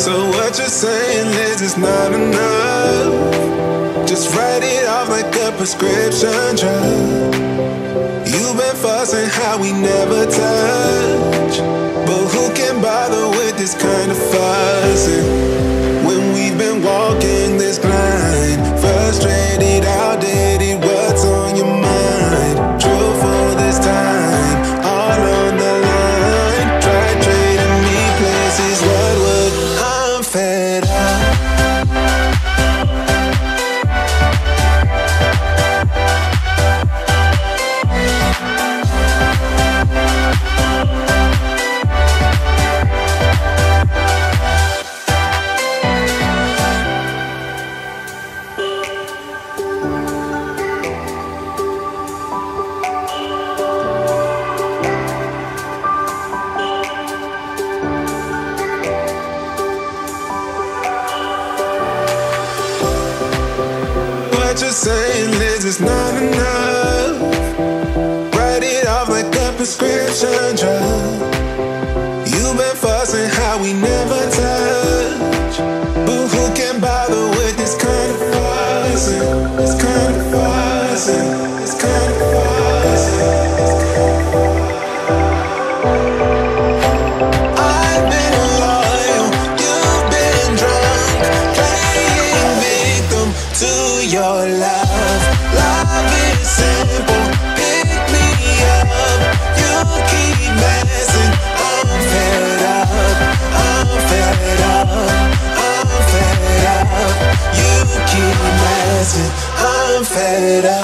So what you're saying is it's not enough. Just write it off like a prescription drug. You've been fussing how we never touch. But who can bother with this kind of fussing? just saying is it's not enough. Write it off like a prescription drug. You've been fussing how we never touch. But who can bother with this kind of fussing? This kind of fussing. This kind of fussing. This kind of fussing. your love. Love is simple. Pick me up. You keep messing. I'm fed up. I'm fed up. I'm fed up. You keep messing. I'm fed up.